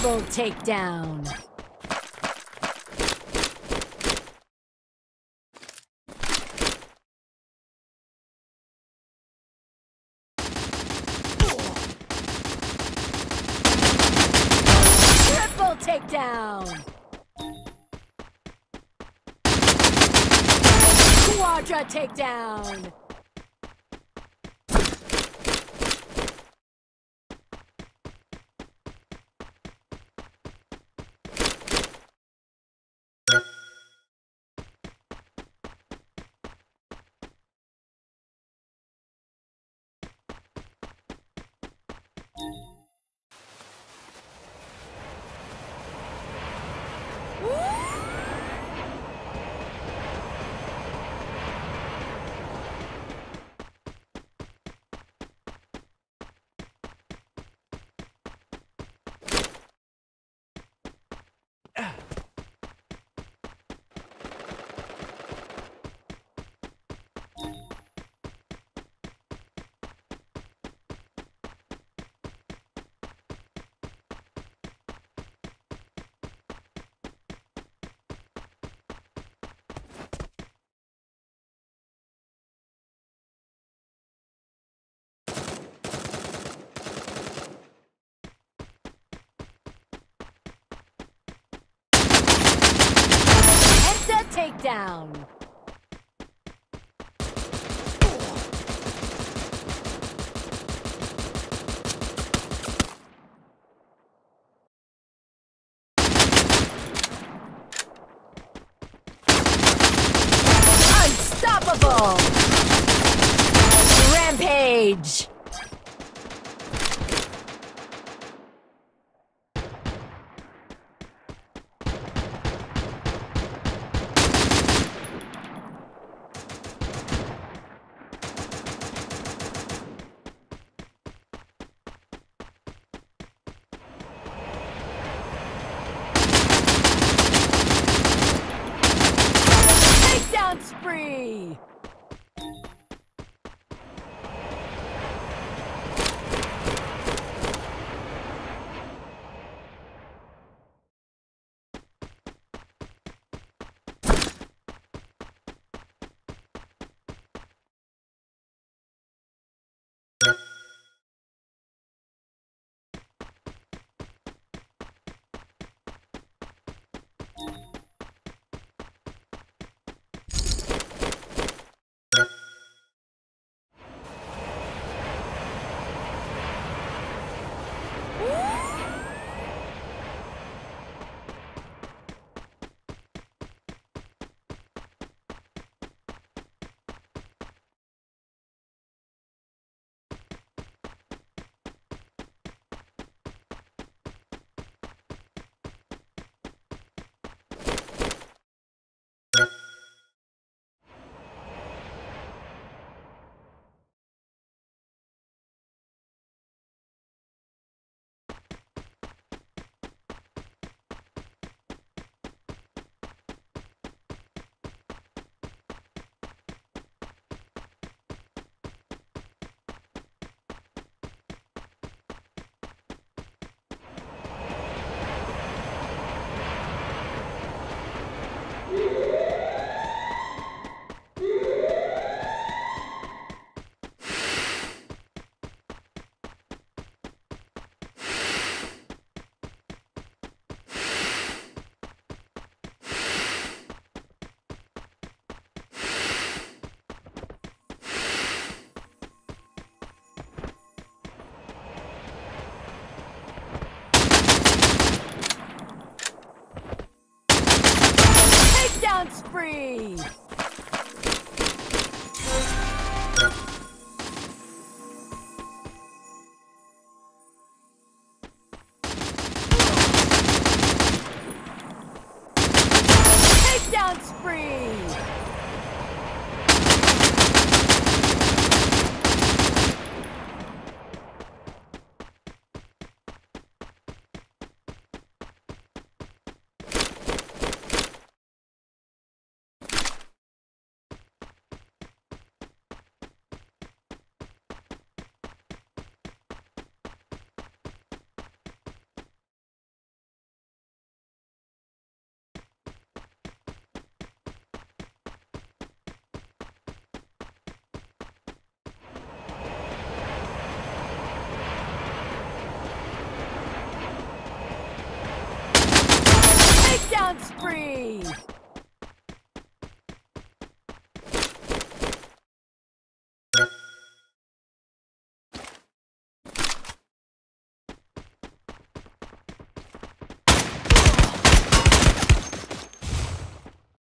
Double takedown. Triple takedown. Quadra takedown. Takedown. Unstoppable! Rampage! Takedown spree!